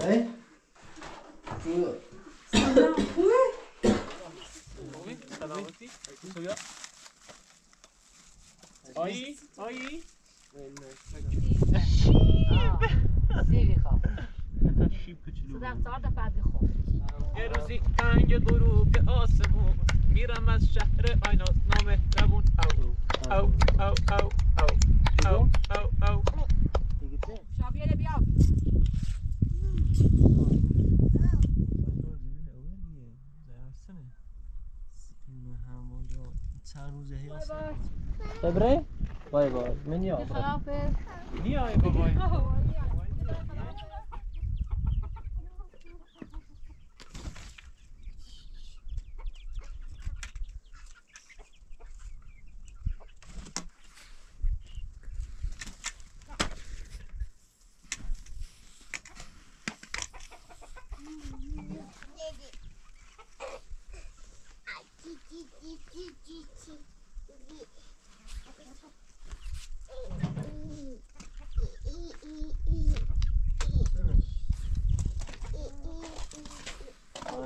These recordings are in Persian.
哎，哥。Oi, oi. Sehr gehabt. یه روزی رنگ غروب به آسمون. میرم از شهر آینا. نام ربون او او او او او او او او شاویل بیا چند روزه هی خبره؟ بای بای من یا خلافه نیا بابای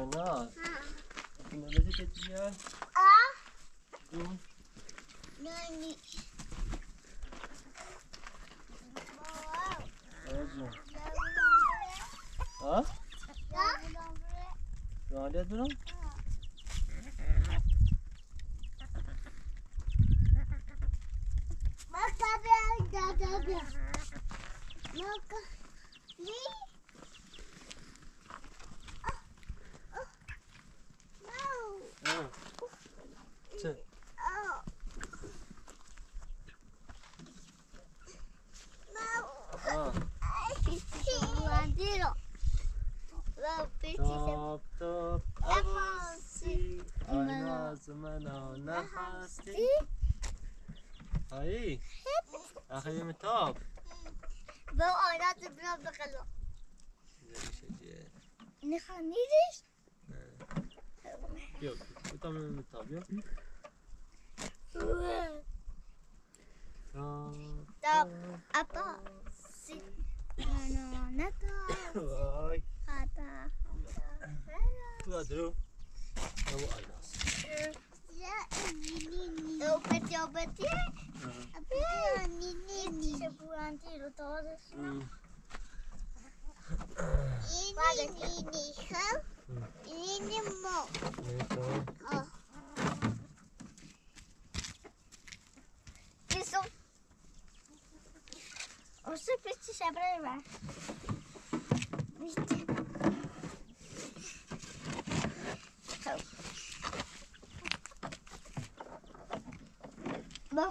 Ana. Bunları da getireceğim. Aa. Dur. Nani. Ağzım. Ha? Ya. Ya durun. Bak abi, da da da. Bak. Ne?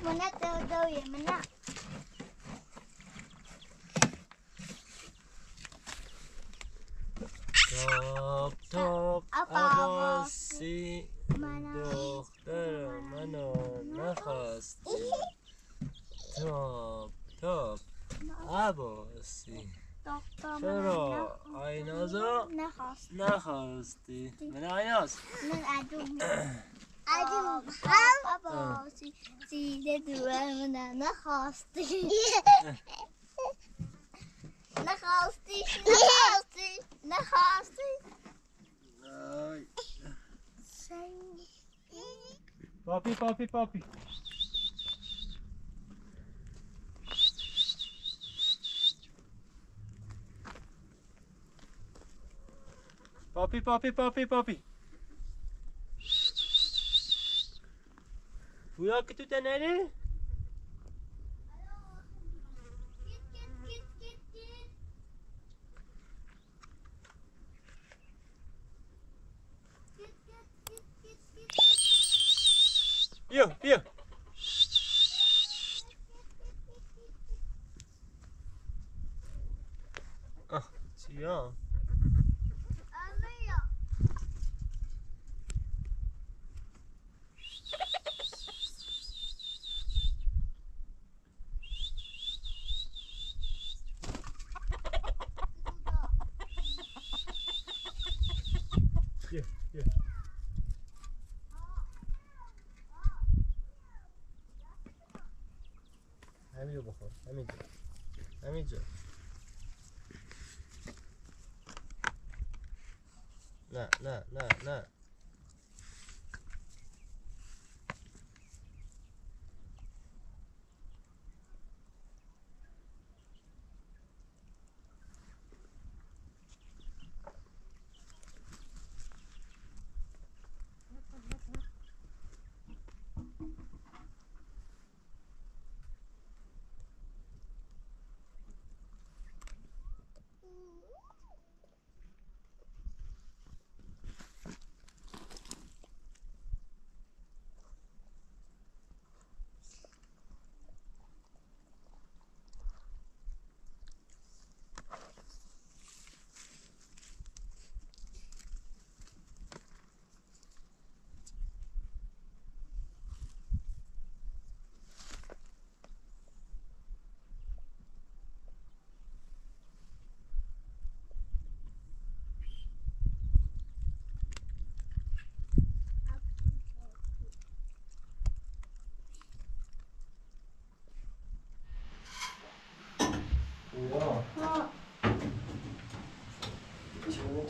вона це дає мене. Top, top, عباسی دختر منو نخواستی تاپ تاپ عباسی چرا آینازو نخواستی من آیناز Zie doen we naar de gastie. Naar gastie, naar gastie, naar gastie. Papi, papi, papi. Papi, papi, papi, papi. Bu ya kötü de nere? Yo, yo.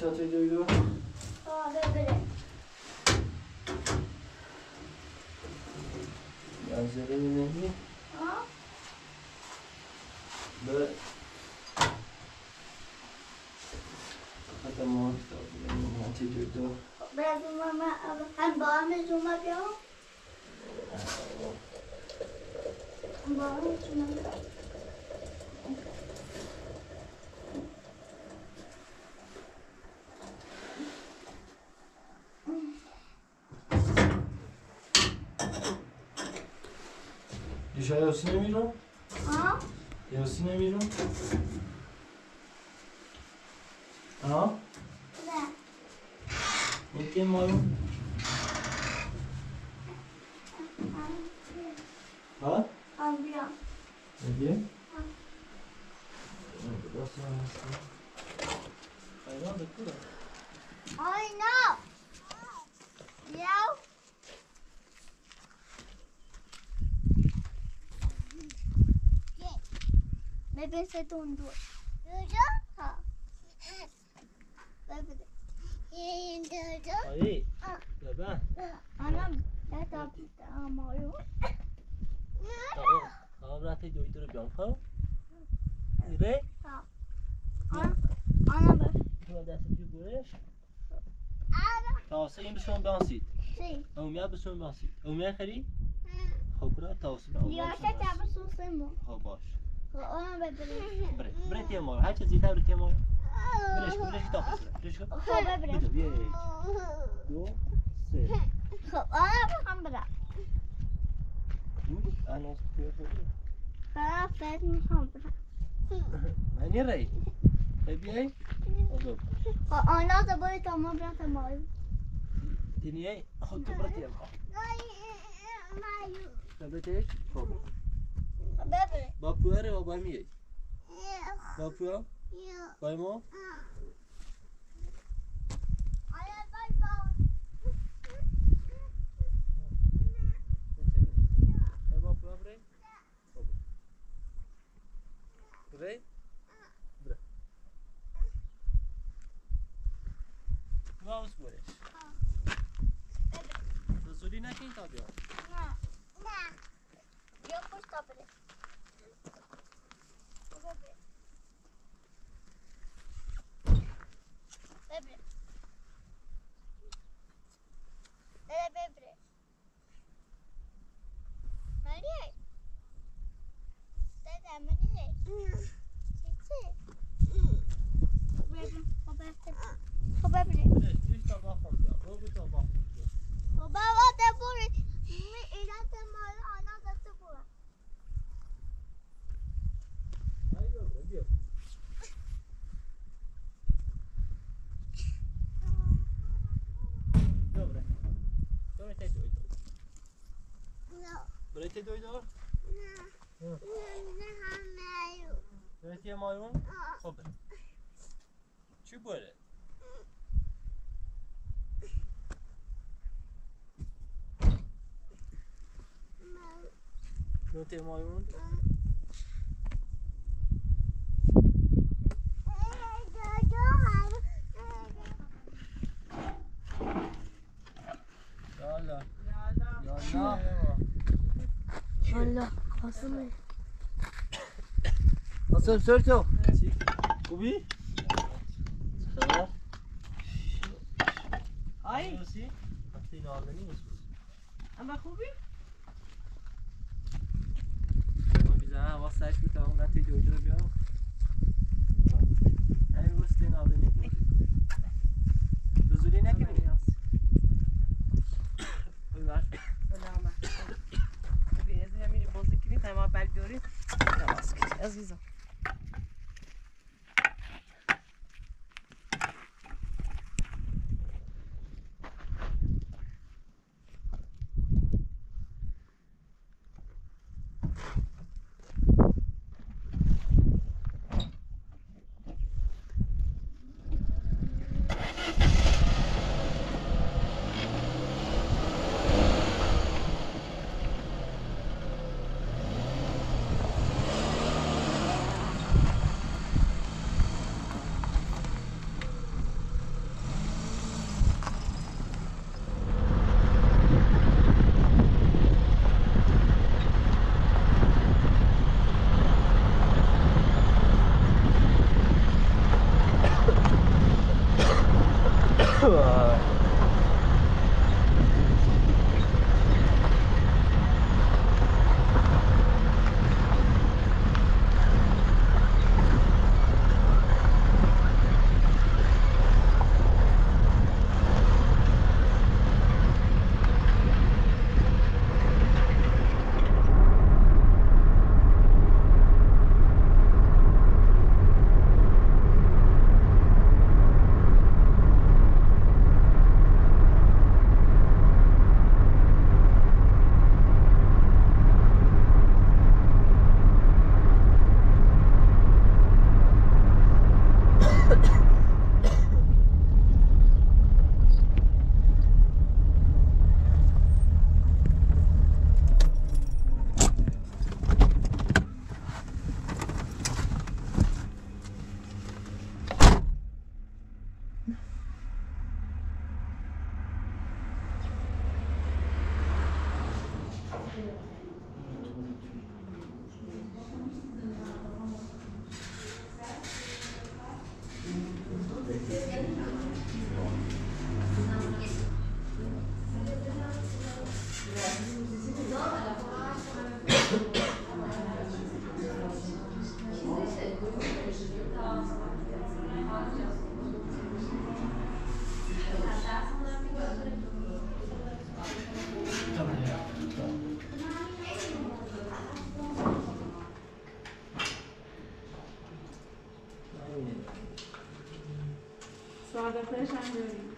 tu as. Oh, ben, ben. Ben, ben. Ben, ben. Ben, ben. Ben, ben. Ben, ben. Ben, ben. Ben, ben. Ben, ben. Ben, ben. Ben, ben. Ben, ben. Ben, ben. Ben, Bebê, você tem um dois. Eu já? Ha. Bebê. Eu já? Ay. Baba. Anam, jag tar lite Mario. Tamam. Tamam rahat ediyor dur bir an. Nereye? Anam, تو دست جو برش. Anam. تاسه این بسون بانسید. Säg. اومیاد بسون بانسید. اومیاد خری؟ خب برا تاسه på sossen. خب باش. بره. بره تیم مال. هر چه زیادتر بره تیم مال. برش برش تا خسر. برش کن. Få bebê. بدو یک. دو. سه. Anam, han bra. انا سپیر. Bara fett han bra. من یه ری. بیای. خب. Ta mig bra till Mario. دنیای خود تو برا تیم. Mario. تبرتش. خب. બાપુ અરે બાઈ મી બાપુ બાઈ મો Vem? Vamos, Gures. Ah. Gasolina é quem tá, Biel? Não. Não. Eu vou estar, bebê. Bebê. É bebê. Maria. Dada, Maria. Titi. Bebê, o bebê. O bebê. Dil tabağı kaldı ya. eu bir tabağı. Brete doe je door? Ja. Ja. Brete je majoen? Goed. Çi böyle? Brete majoen? Yalla. Yalla. Yalla. Allah kasım. Nasıl Sörto? خوبی؟ خبر؟ آی اما خوبی؟ ما بیزنه هوا سرش بیتا اون نتی جوجه رو بیام I'll go put a chandelier.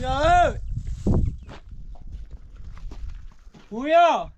뭐야? 뭐야?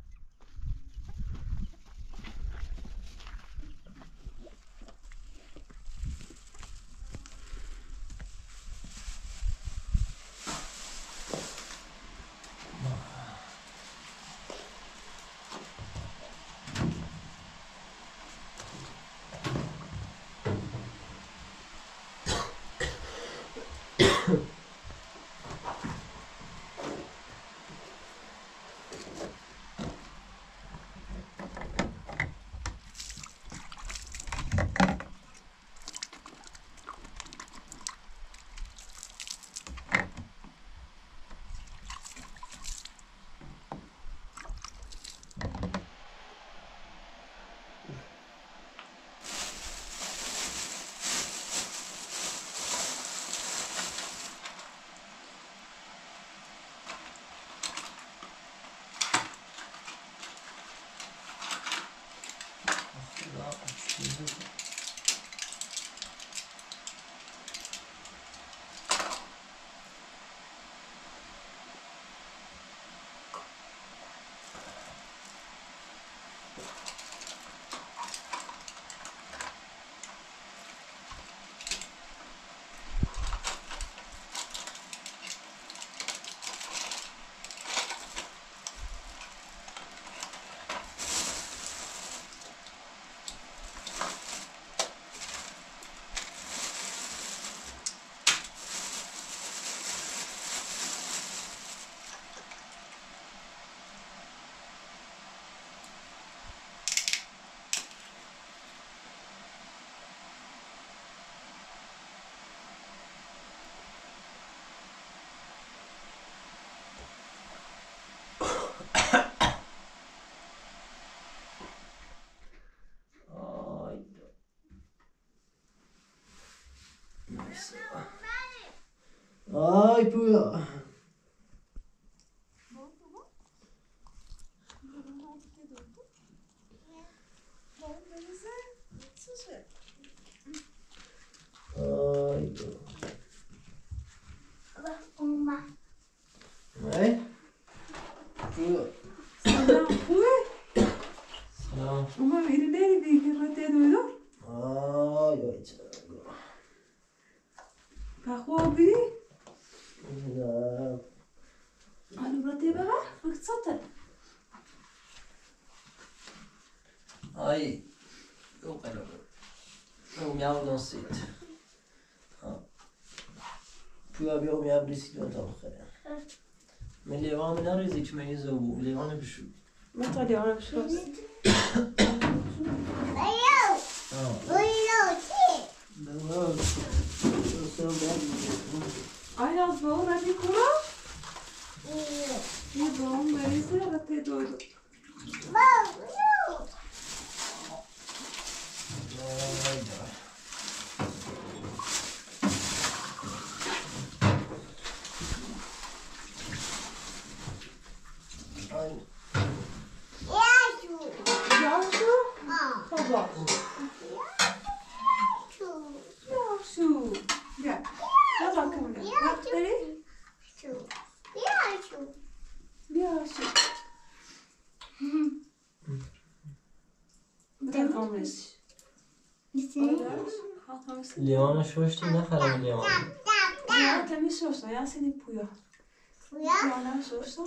می هم رسید و اتاق خیلی. خب. می لیوان می نرزی که می زبو لیوان بشو می تا لیوان بشو kanatları? Bir açım. Bir açım. Demek mi? Leona schulst du nachher an Leona? Ja, dann ist es so. Ja, sind die Puja. Puja? Ja, dann ist es so.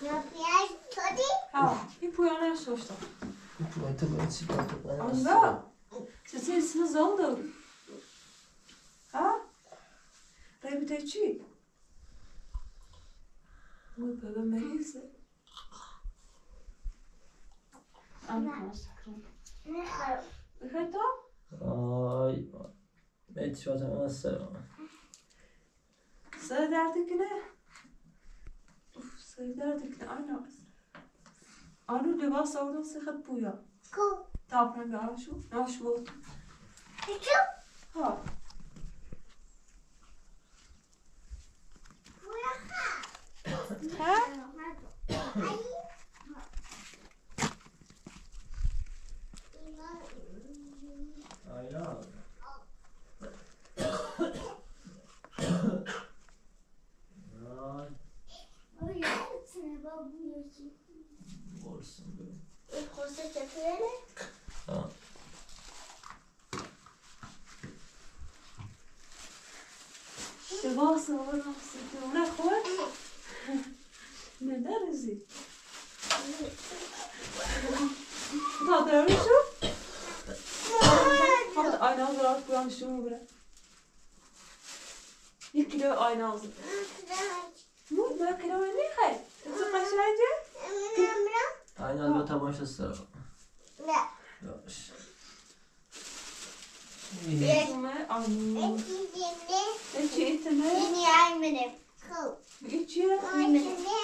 Ja, Puja ist Todi? Ja, die Puja ist so. Die Puja ist so. Also, das ist eine bebe meyze. Anlamaz. Hejto? Aj, vet vad jag måste säga. Sıra derdik ne? Uf, sıra derdik ne? Aynı az. Anu devasa oradan sıkıp puya. Ku. Tapran bir aşu. Aşu oldu. Küçük. Ha. Hein Je pense, on va dans cette là Neden rezil? Daha dayanmışım. Hadi aynı ağzı rahat bırakmışım buraya. Bir kilo aynı ağzı. Bu da kilo ne hay? Nasıl kaşınca? Aynı ağzı tamaşası. Ne? Yavaş. Etme anne. Etme. Etme. Etme. Etme. Etme. Etme. Etme.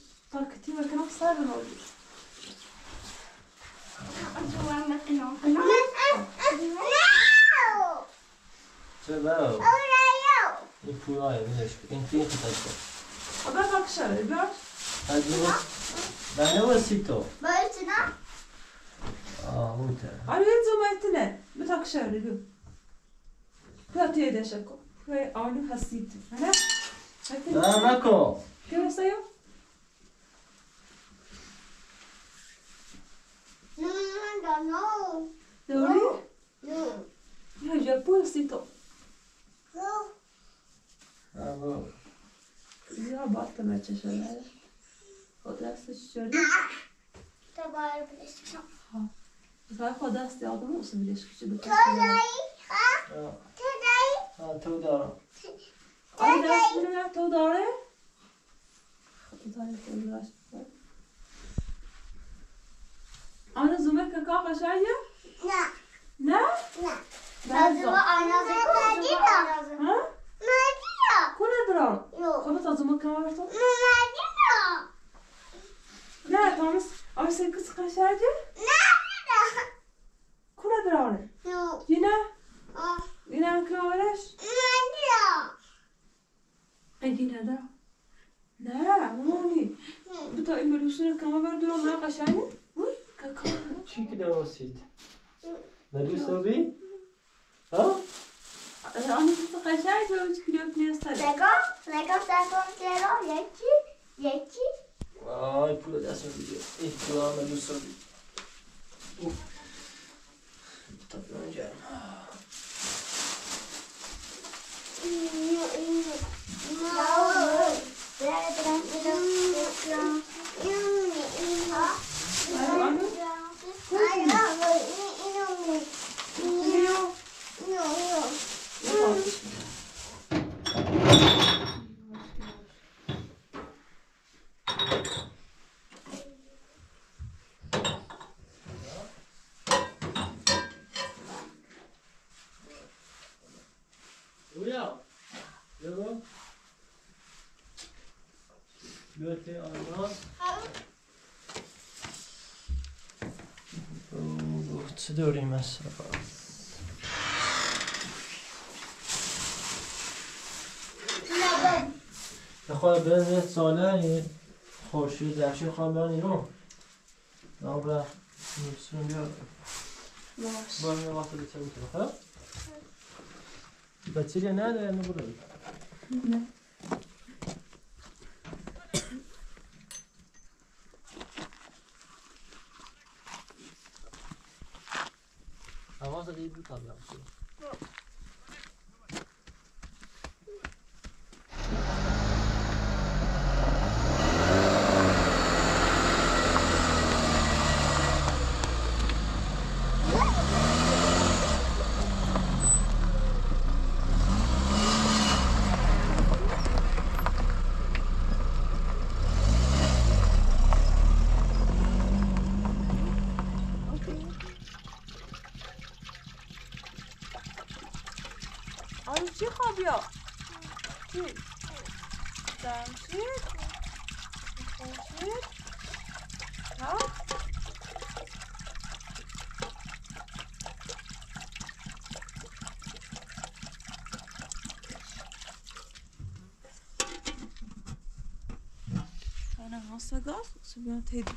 طاقتي ما كانوا صار هودي Sebao. Oraya. Ne pura ya bir şey. Ben kiye kadar. Ama bak şöyle bak. Hadi bak. Ben ne vasito? Böyle ne? Aa, burada. Abi ne zaman ettin? Bir tak şöyle bir. Platiye de şako. Ve aynı hasiti. Ha? Hadi. Tamam, ko. Görüşürüz. No. Doğru. No. No, je pense c'est top. No. Bravo. Güzel baktım açışlara. Odası şöyle. Tabii bileşik çok. Ha. Zayıf odası da aldım olsun bileşik şu. Tozayı. Ha? Tozayı. Ha, tozayı. Tozayı. Tozayı. Tozayı. Tozayı. Tozayı. دارم Ay ders bilmem to doğru. Zaten to ders. Ana züme kaka kaşaya? Ne? Ha? Kone dran. Kone ta züme kamar to. Ne Thomas? Ay sen kız kaşaya? Kone dran. Yine yine kavarış. Ay yine de. Ne? Mami. Bu da emir üstüne kama ver Çünkü ne basit. Na du sobie? Ha? Oni pokażają, że już klub nie stoi. Lego? Lego taką zero? Jaki? Jaki? Ay, Thank you. 不要，刘，بخواه بزنید ساله این خورشید درشی خواهم بیان ایرون نابرا نفسون بیا با این وقت بیتر میتونه خب بچه نه نه برو حواظ غیب بود تابعه Ay Asla gaz, ou bien tête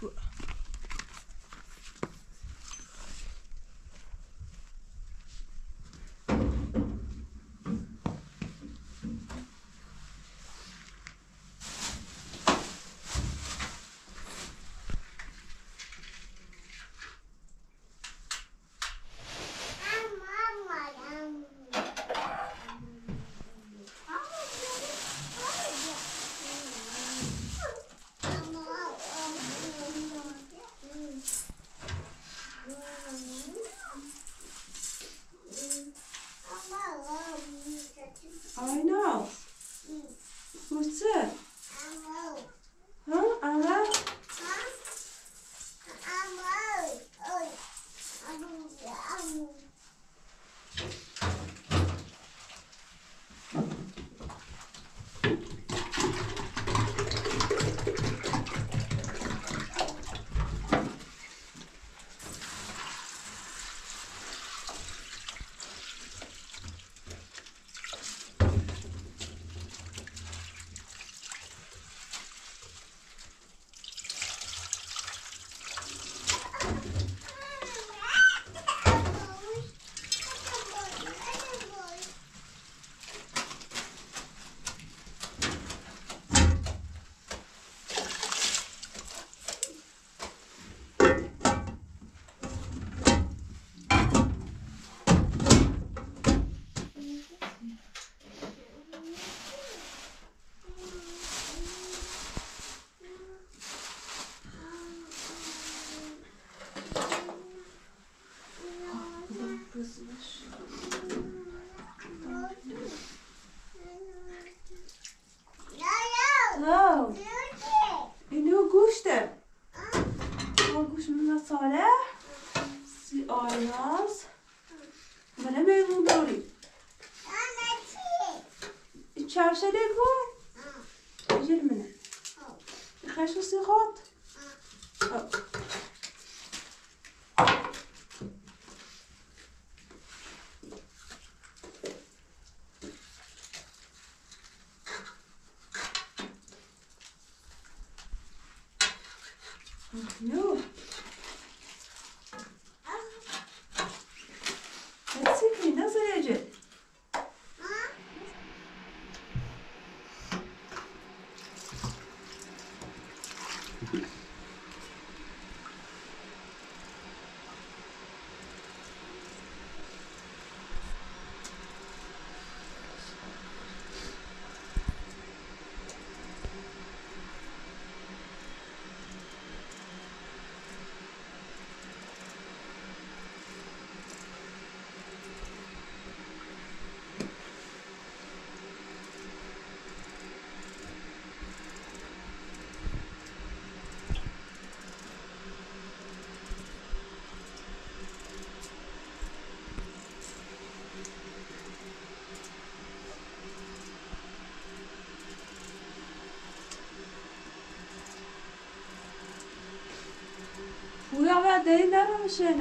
Bunlar değiller o şeyler.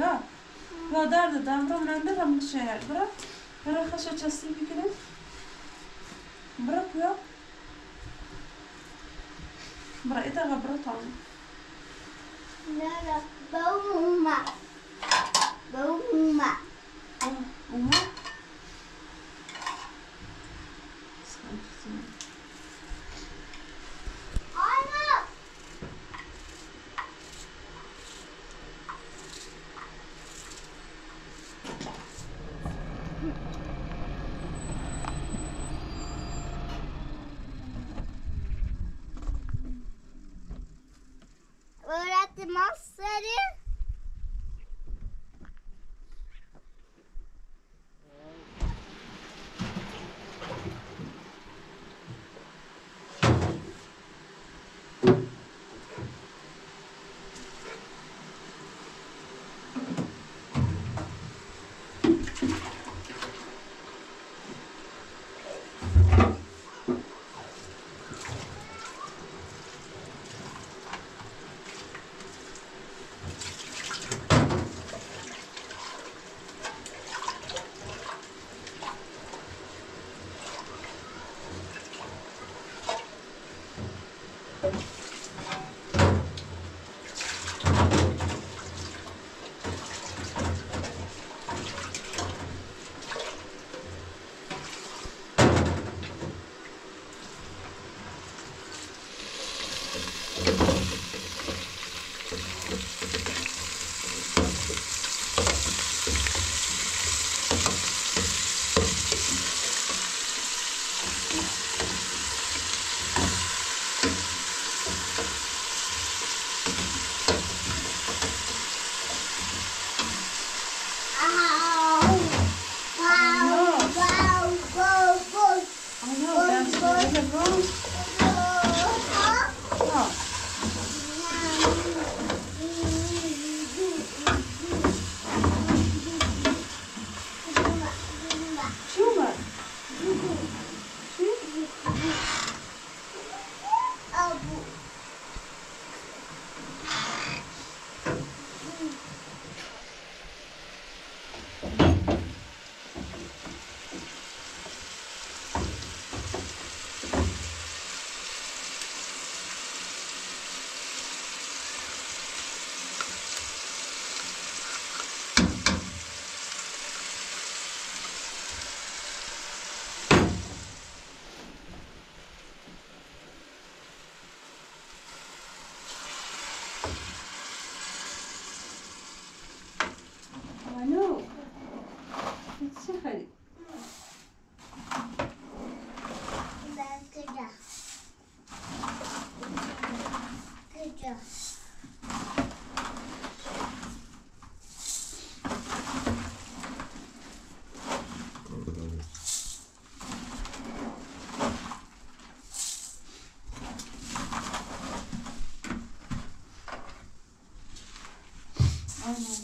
Ya, bu da dardı, damram, rende, ramlı şeyler. Bırak, bırak haşa çastığı bir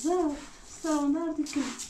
Sonra, sonra dikilmiş.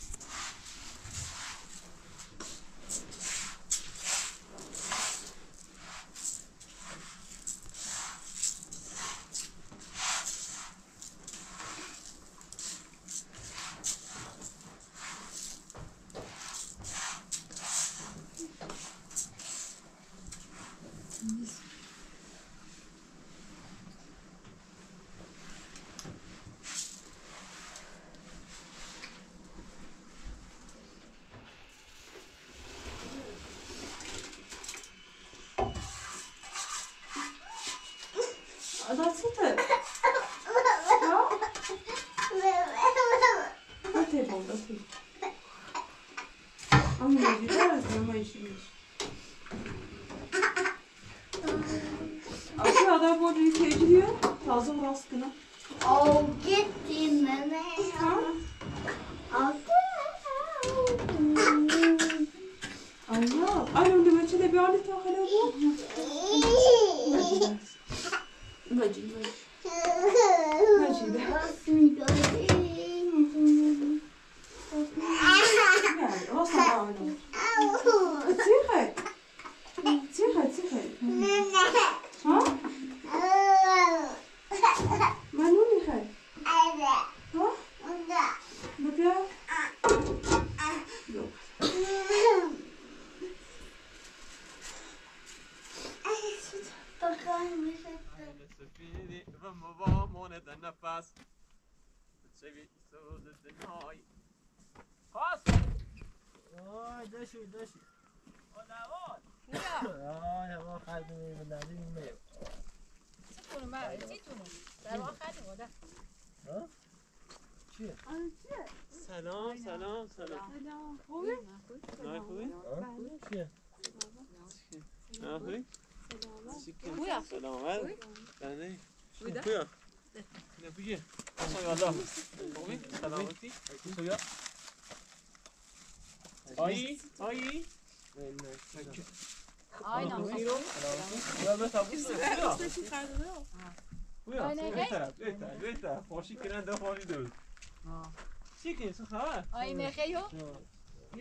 Aha. Aynı heyo.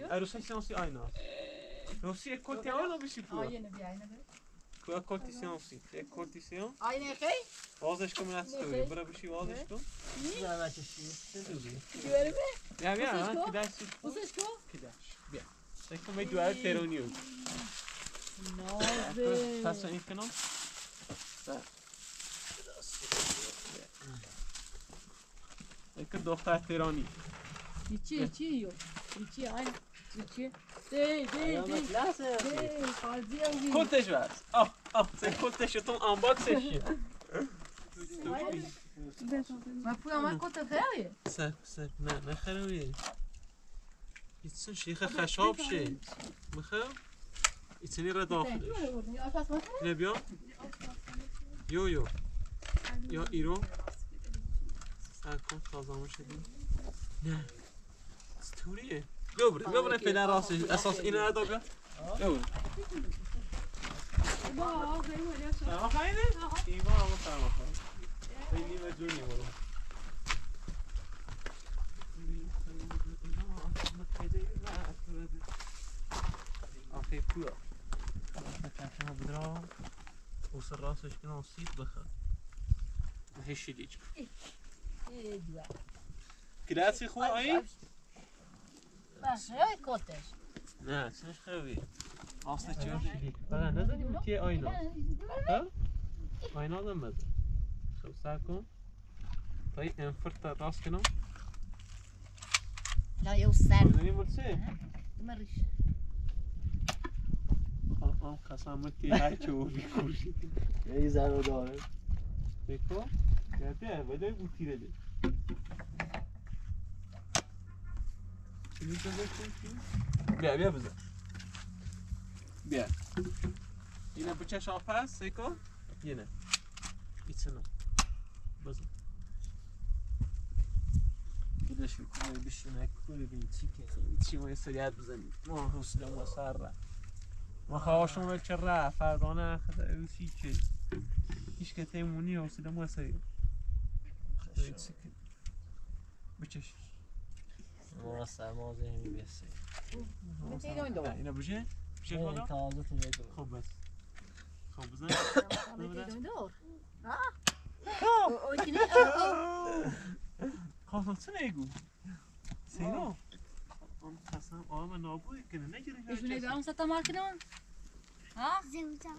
Eros'a seansı aynı. Rossi è corti o non vi si può? Quella corti seansı. È corti seansı. Aynı hey. Ozeş kombinasyonu. Bura bir şey ozeş kom. Ne ne çeşi. Ne duzi. Güveri mi? Ya ya, kidaş. Ozeş kom? Kidaş. Bien. Sei come duare teroniu. Nove. Passa in fino? do Încă două frate ironic. İçi içi yiyor. İçi aynen. İçi. Dey dey dey. لحظه Dey. Fazla yiyor. کلتش بس. آه آه سه کلتشتون آنباکسشی. Maar voor mij komt het heel je. سر سر نه نه خرابیه. ایتسن شیخ خشاب شه. می‌خوام. ایتسنی را داخلش. اینه بیا. یو یو. یا ایرو. سر کن تازه شدیم. نه. بریم بیا بریم فعلا راستش اساس اینو ندا بیا. بیا بریم. با بریم ولی سرما خیلی؟ ایمان همون سرما خیلی خیلی به جونی برو آخه پویا کفشم بدرا راسش کنه سیت بخد هشی دیج کلاسی خواه آئی؟ بس های کتش نه سنش خوبی اصلا چی هشی بله نزدیم که آینا ها؟ آینا دم بده خب سر کن تایی انفرت راست کنم لا یو سر بزنیم برسه مریش آم قسمت که هر چه او بیکوشی یه ذره داره بکن بده بوتی بده چی میشه بکن بیا بیا بزن. بیا. اینه بچش آف هست سیکو اینه ایتسنو بزن. بودش کنه بشینه کنه بین چی که. چی ما یه سریعت بزنیم. ما حوصله ما سر رفت. ما خواهشون ول چه رفت. فردانه روسی چه هیچ که تیمونی حوصله ما سریع بچش ما سرما زهمی بیسته. نه اینا بشه این بالا تازه تو بگو خب بس. خب بزن. خواستم چه نگو. سینا. آن قسم آم نابوی کنه نگیره ایش نگاه اون ستا مار کنون ها؟ زوجة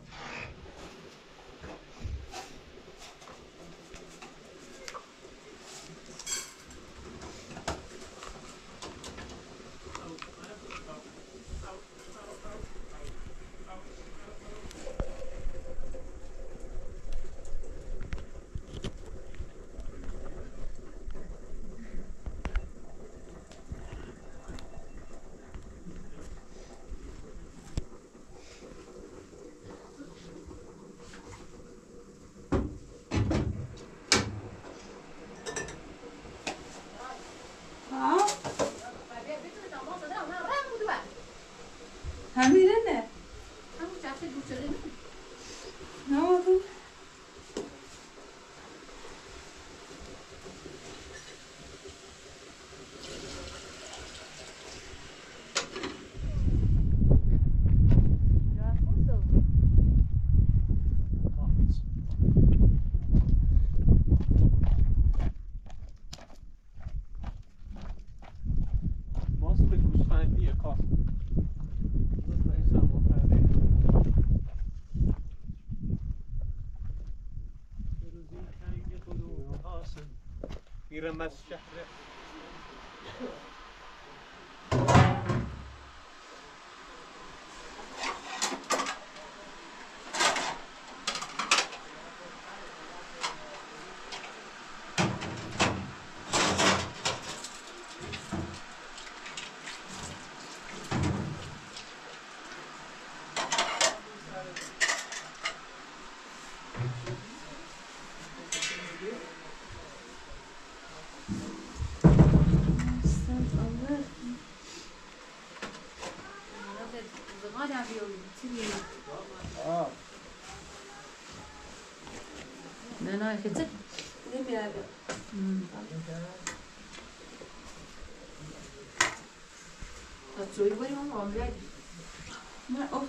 ها همینه نه نه آدم ماست گوسفندیه کاس میرم از شهر. Ja, ik het. Neem niet. Dat zou je wel doen. Maar ook.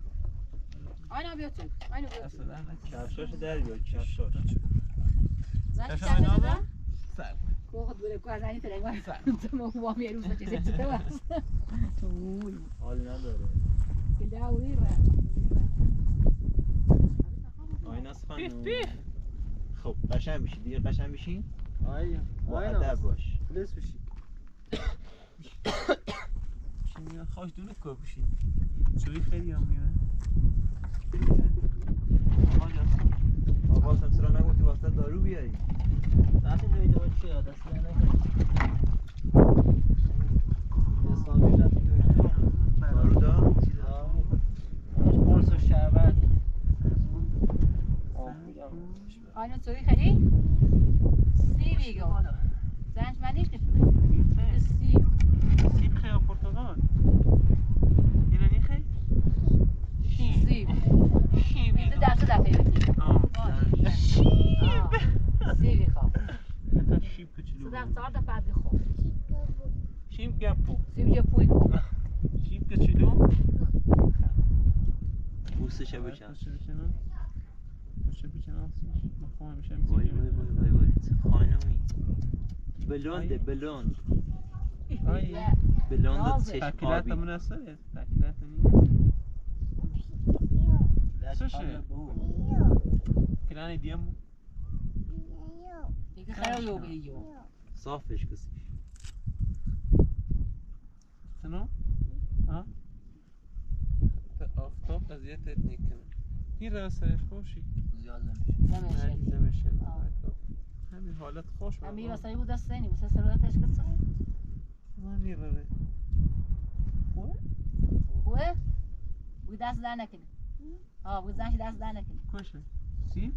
بیاتیم اینو بیاتیم کفشاشو سر. کوه دوله کوه زنی تلنگوار سر. تو مو وامی روز چیزی چیزی واس حال نداره. کده اوی را آین از فن خب قشن میشی دیگه قشن میشین آیا آیا ادب باش. پلیس بشی خوش دونه کار بشی چوری خیلی هم آقا تفسیرا نگفتی واسه دارو بیاری بحث دویده بود چی یاد اصلا نکنی اسلامی رفتی دارو دار قرص و شربت آینو توی خیلی سی دیگه بلوند بلوند چشم آبی. مناسب تکیلت سوشه. کنانه دیم دیگه خیلی یو بیو صافش کسی. سنو؟ ها آفتاب اذیتت نکنه. این راستش خوشی. زیاد نمیشه. نمیشه همین حالت خوش بود. همین واسه بود دست زنی واسه سرات عشق تو من میره خوه خوه بود دست در نکنی ها بود زنش دست زن نکنه. کشه سی؟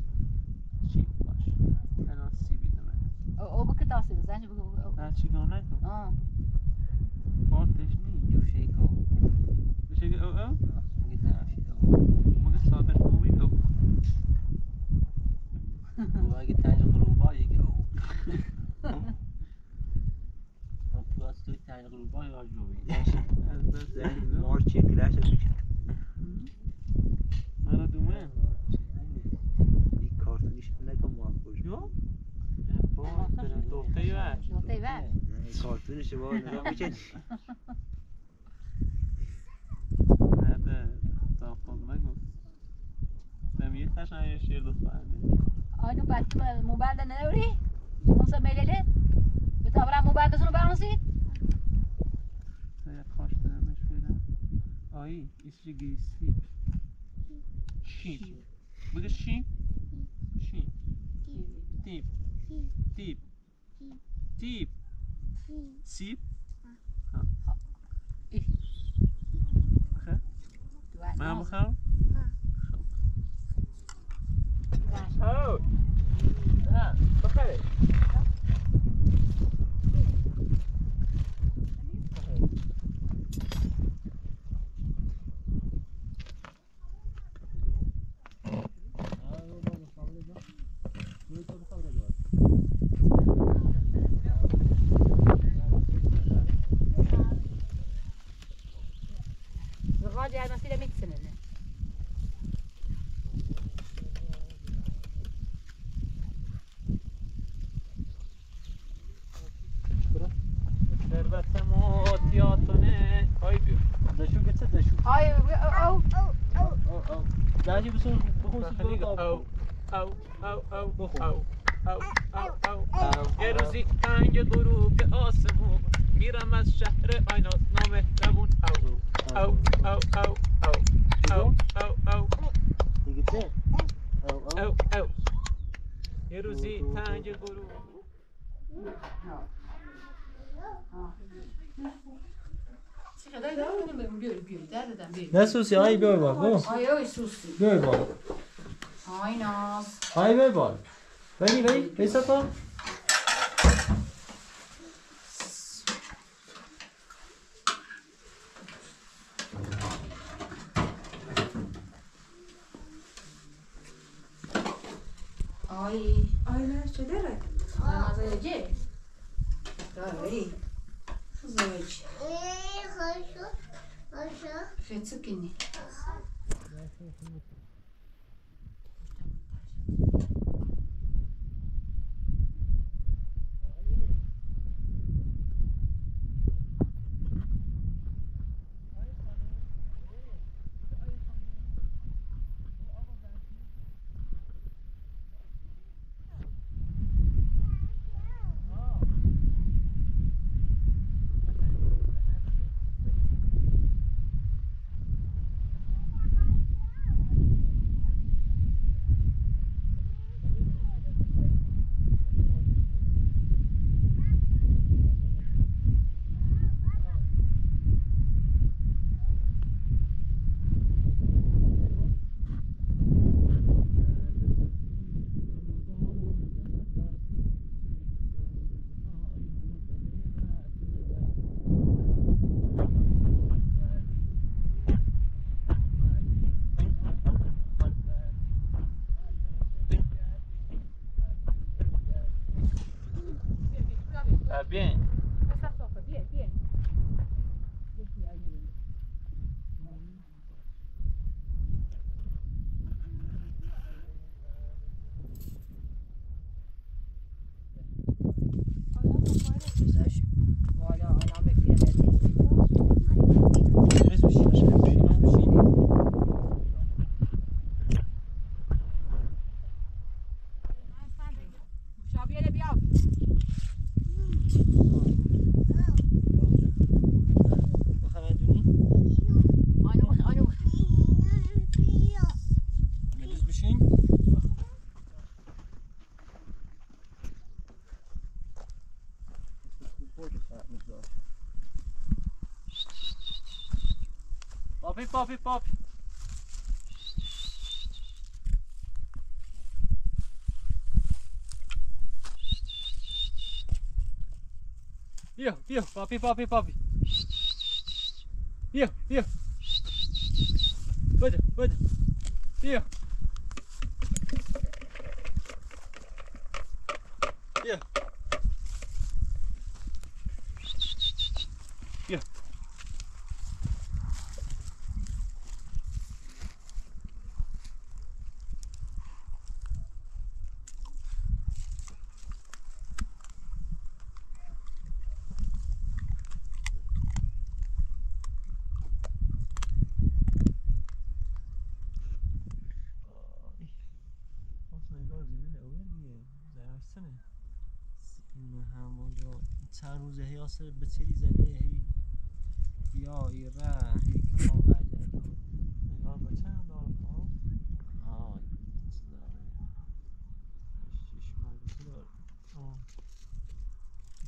سی باش. الان سی بیدم او او بکتا آسی بود زنش بگو نه چی گونه کن آه. پارتش نی جوشه ای کن جوشه ای او او؟ نه شنگید نمشید او این گربایی از روی از دست مارتیک لاشش می‌کند. من دو من. یک کارت نشیمنه که موقوفه. یه پول دارم. دو تی ور. دو تی ور. کارت نشیبان ندارم چندی. نه داد. تا حالا میگم. نمی‌یادش آیا شیر دوست پرندی؟ آیا نوبت موبایل نداری؟ من سامی لیلی. به تابراه موبایل سرو بانسی. aí, isso diga sip. Chip. Diga chip. Chip. Tip. Tip. Tip. Sip. Maar we gaan. Oh. Ja, begrijp ik. او داشی بسون بخون سیگار او او او او بخون. او او او او یه روزی تنگ غروب آسمون. میرم از شهر آینات. نامه رمون او او او او او او او او دیگه چه؟ او او او او یه روزی تنگ غروب. kadar da benim böyle bir derden. Ne sus ya? Ay böyle var bu. Ay ay sus. Böyle var. Aynen. Ay böyle var. Vedi vedi. Vedi sapa. Ay. Aynen çederek. Ramazan Ece. Ay. Kızım Ece. 手つきに。hip hop, hip hop. Hier, hier, pop, pop, pop. Hier, hier. Bitte, bitte. Hier. زمین اول دیگه. زمستانه این همونجا چند روزه هی آسر به چری زنه هی یا ایره هی کامل انگار بچه هم دارم؟ ها داره. شش داره. آه.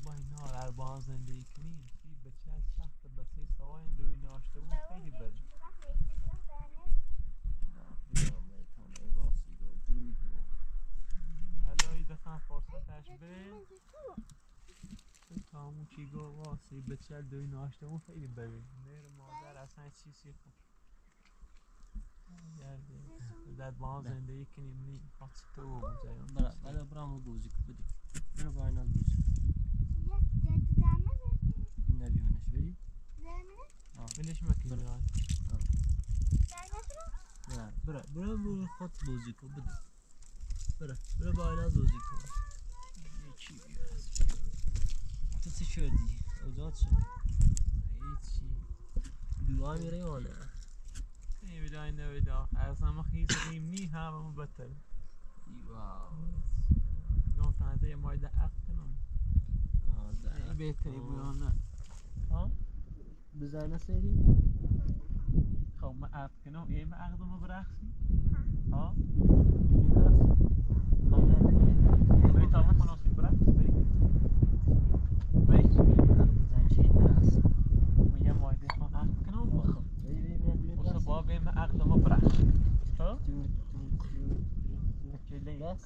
با اینا هر با هم زندگی کنی توی بچه از سخت بسه سوای دوی ناشته بود خیلی بده. دفعه فرصتش به تا همون چی گو واسه بچه دوی ناشته بود خیلی بده. مهر مادر اصلا چیزی خوب. با هم زندگی کنیم نی خاص تو بزنیم برا برا برا مو بوزی کو بده. برا با اینا بوزی نبیونش بری. ولش مکنی نه برا برا مو خود بوزی کو بده. برا برا با اینا بوزی کو یکی بیاد تو چی شدی اوضاع چه هیچی دعا میره یا نه ای بدای نویدا از همه خیز نی همه بطل واو نو تنده یه مایده عقل کنم آه، ای ده. بهتری آه. بود آن نه ها بزنه سری خب ما عقل کنم یه ما عقل ما برخصی ها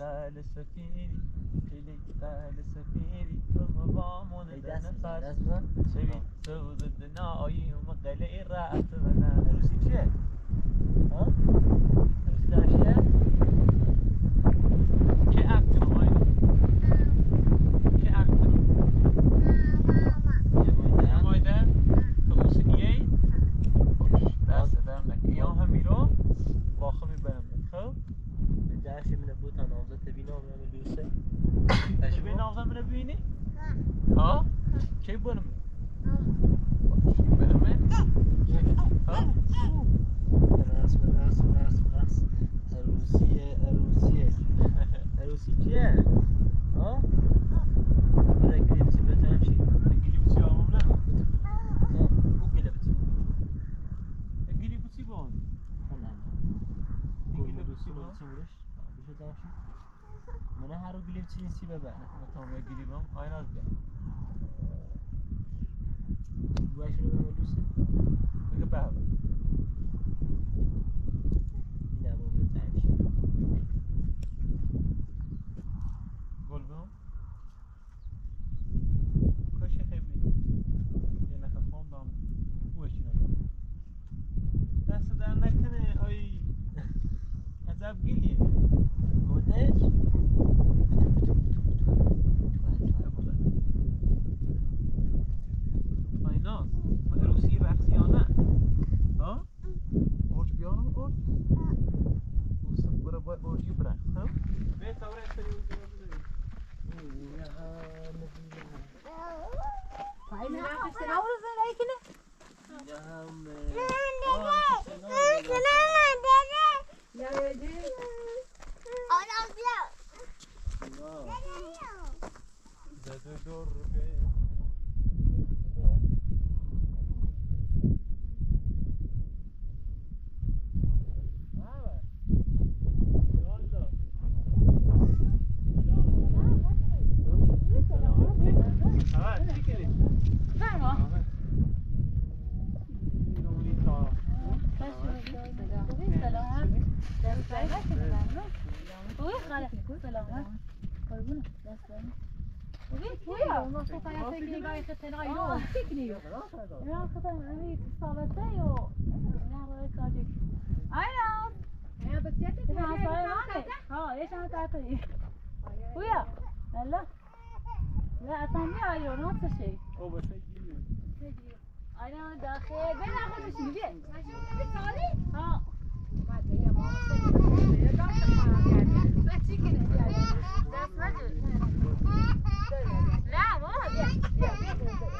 قال سفيري إليك قال سفيري فما ضامن لنا سوي سود الدناي ومقلي لا اصلا يا نص شيء او بس انا داخل بين اخذ مش بين ها لا ما خیلی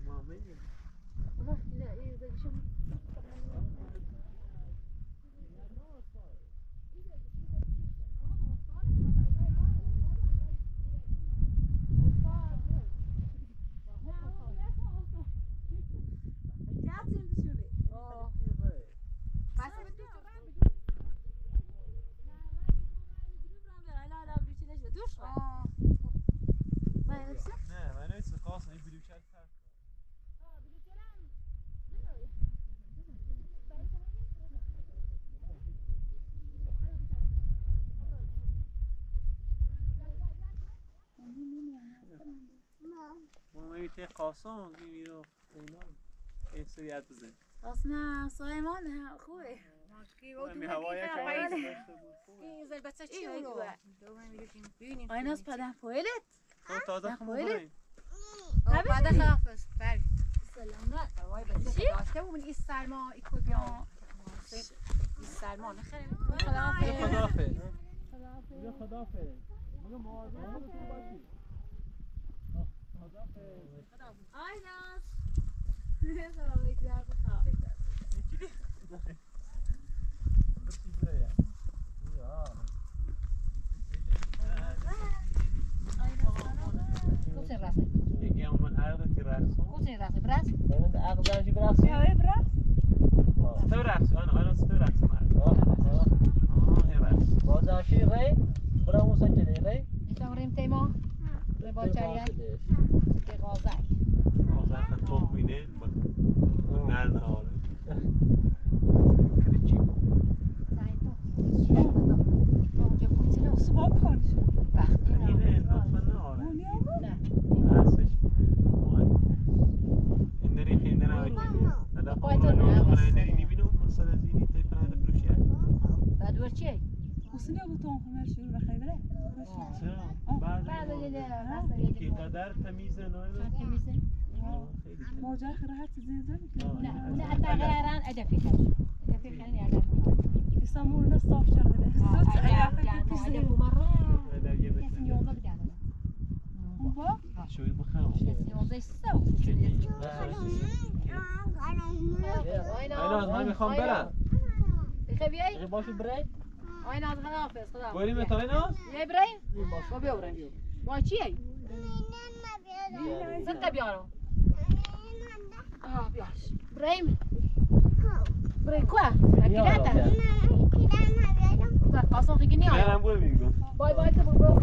ما میته قاسم میمیرو اینا این سریعت بزن اصلا سلیمان خوبه. می هوای کاری داشته بود. خوبه. Aynen spadan poelet. تو تازه خمو نخویلی. برین بعد خلافش بله Selamlar. وای بچه داشته بود این سرما ای کد بیام این سرما. نخیلی بیا خدافه بیا خدافه بیا مواظب خودتون باشید Aynen. Kucing rasa. یکی هم من عرق تی رقصون Kucing rasa beras. من عقل زنجی برقصی تو رقص آنا آنا تو رقص مرد آه هی رقص بازنشی غی برا مسجله غی Kita urim tema. Leba carian ke gazai. آزن خن توق مینه با نر نهاره کرچی Sai to. Oh, je kucing lo sebab kan. Bakti رباچریان به قازق قازق تخمینه نرده آره بعد ورچه؟ بس. من نری می‌بینم مثلا زیری تی پناه فروشیه Bad ورچی. چرا بعد بعد دیگه بعد کی دیگه. قدر تمیزه نه Kan temize. خیلی نه نه حتی غیران ادفی کن. ادفی کن یادم. مرة در یه كيف مثل يوم بدي أنا شوی بخوام اینا من می‌خوام برم بخیر بیای باشو برای آی ناز خداحافظ خدا بریم تا اینا بیای برای با بیا برای با چیه زنده بیارو آه بیاش بریم بریم کوه اکیداتا اصلا خیلی نیا برم برو میگم بای بای تو برو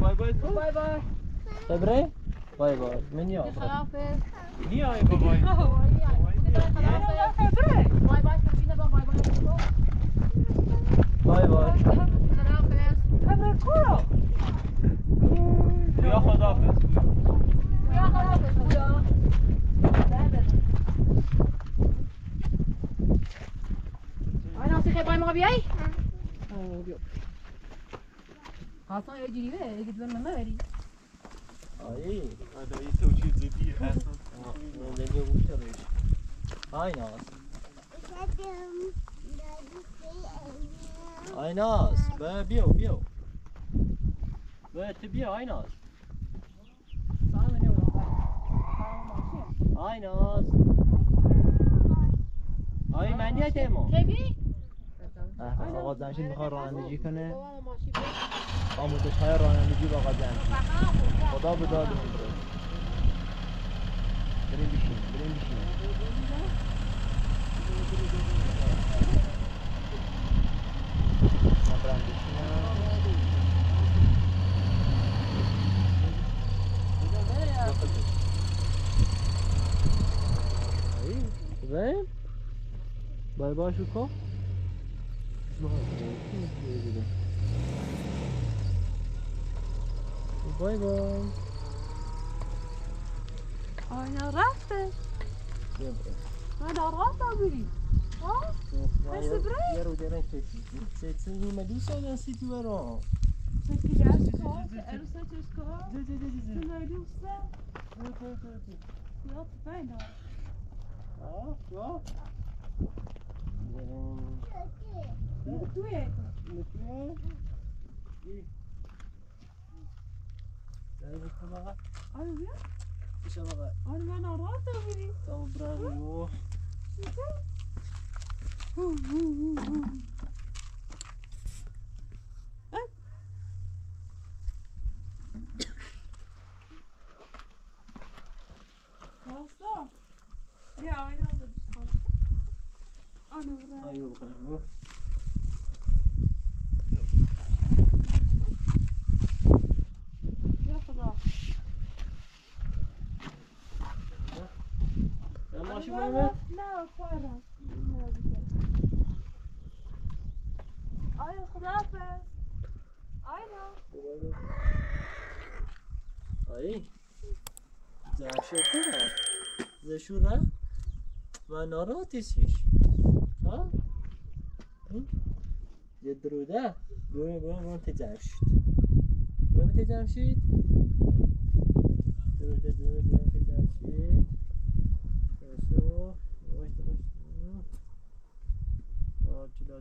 بای بای تو بای بای تو برای بای بای من یا خداحافظ نیای بابای بای بای کمپینه با بای بای بای بای خداحافظ Vay vay. Buya Kadafes. Buya Kadafes. Buya. Aynen sıkı bayma abi ay. Hasan öyle giriyor ya, gitmem ben öyle. Ay, adayı sevçiyi zediye Hasan. Ne diyor bu şey? Aynen Hasan. Efendim. آی ناز با بیو بیو با تو بیا آی ناز آی من یه تیمو آقا زنشین می‌خواد رانندگی کنه آموزش های رانندگی با آقا زنشین خدا به برس بریم بشین بریم بشین Aí, tudo bem? Vai baixo qual? vai que Olha a raça. Olha a raça, Bri. Olha. Asta vrei? Iar uite mai ce ce ce ni mai dus să ne situ ero. Să chiași cot, ero să ce scot. Da da da da. Să mai dus să. Da da da da. Ja, fijn dan. Ja, ja. Doe doe je het? Met je? Die. Daar is het camera. Oh ja. Is camera. Oh, maar nou raad over die. Oh, bravo. Zie je? Aslan. Ya aynı anda düştü. Ana Ay yolu kadar bu. Yapma şu Mehmet. Ne yaparım? آیا خداحافظ؟ آیا. Zawsze tyle. Zeszura? و ناراحتیش ها؟ یه دروده برو برو برو تجمشید برو تجمشید دروده دروده برو تجمشید بسو یواش یواش آه چلا